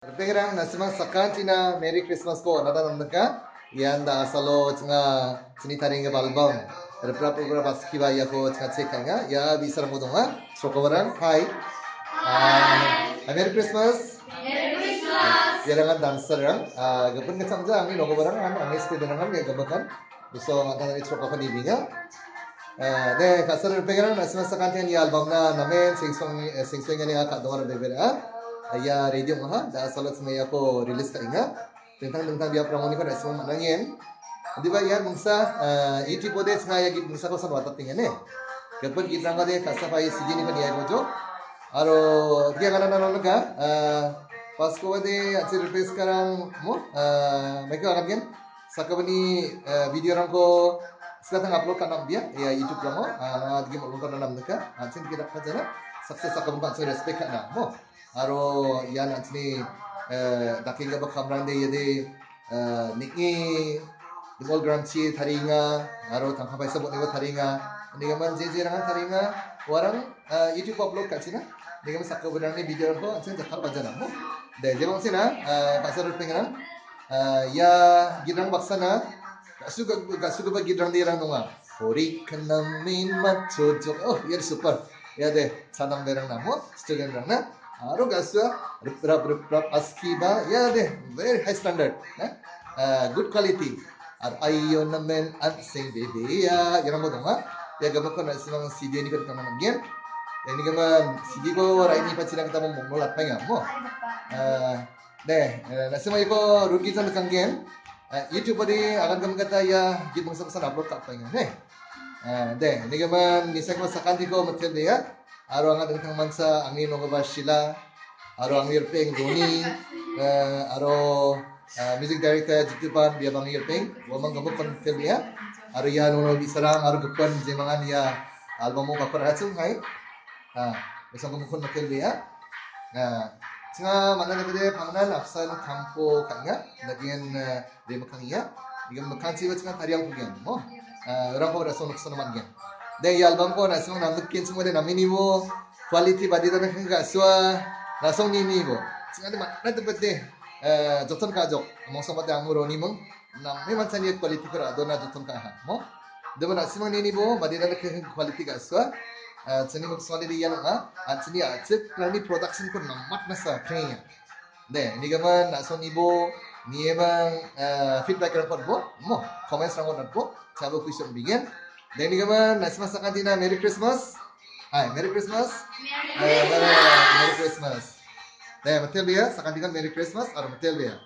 Berpikirang nasimang sakantina Merry Christmas ko nada namdaka yan da asalo chinga sini taring album berapa beberapa skiba ya ko chinga cekanga ya bisa ramudonga sokobaran hai Hai Merry Christmas Merry Christmas Yarangan dancer rang gapun ka samja angin nokobaran ang angin stedenangan ya gabakan so ngatan itu sokokan ibinga 네, 가사를 빼기는 말씀하신 간티한 이 album na namin singsong singsong nga niya kadongar bebera ya radio nga da salat na ako release ka inga tentang tentang dia pramoni ko na isang manangin di ba yan mungsa youtube de nga ya git mungsa ko sa watat tingin eh. Kapag git nga de kasa pa sige ni ko ko jo aro dia nga na nanaga Pasko de at replace karang mo ko agad yan sakabani video rang ko sekarang upload kan dia ya YouTube kamu ah lagi mau dalam mereka ah sini kita kerja na sukses akan buat saya respect kan mo aro ya nanti ni dakin ga kamran de yede nikni gram chi tharinga. Aro tangka paisa bot nego tharinga. Ni gaman je je rangan tharinga. Warang YouTube upload kan sina ni gaman sakka budang ni video ko ansin jakal bajana mo de je bang sina pasar pengen ya girang baksana. Suka suka bagi drang dirang nunga hori kenam min machojo oh ya super ya deh sanam berang namo student rang na aro gaswa rap rap rap aski ba. Ya deh very high standard na good quality. Ar ayo namen at sing baby ya. Yang mo donga ya gama ko na simang CD ni ko tama ngem ini gaman CD ko rai ni pachina kita mo mulat pa nga mo deh na simang ko rugi sa kanggen YouTube tadi akan kami kata ya git mangsa pesan upload tak pengen eh deh ini gaman misak masakan tiko matel dia aro angat dengan mansa angin no sila aro angir peng Doni aro music director jitupan dia bang peng wamang gamu kon tel dia aro ya no bisarang aro gupan jemangan ya album mo kapar hatsung hai ah besok kamu kon matel dia nah Singa mana nagade pangnan afsan kampo kanga nagian de makangiya digam makansi wa singa tariang kugian mo orang ko rason rason man gian de album ko na singa namuk kin singa de namini mo. Quality badi da kanga swa rason ni ni bo singa de mana de bete joton ka jok. Mo sama de amuro ni mo. Nam me man sani quality ko adona joton ka ha mo de mana singa ni ni badi da kanga quality ka swa sini mo sali di yan nga at sini acip plani production ko namat na sa kanya de ini gaman na so nibo ni eban feedback kan pot bo mo comment sang on bo sabo ku sum bigen then ni gama next mas akan dina merry christmas hai merry christmas merry christmas merry christmas dai matel dia sakan dina merry christmas ar matel dia